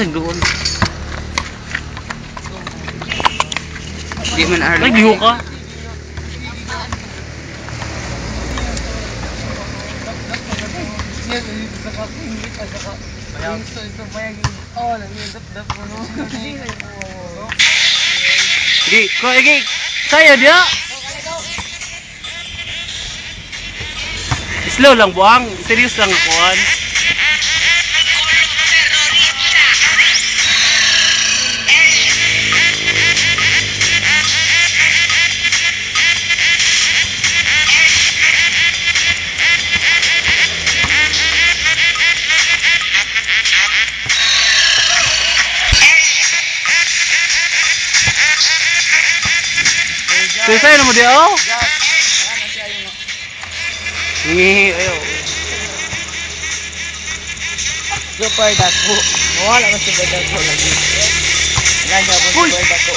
sa doon. Di man arlo. Nagyo ka. Di, ko iki. Saya dia. Slow lang buang. Serious lang ako. Susay na mo di oh. Ngi ayo. Super dako. Wala man si dako lagi. Siya mo super dako.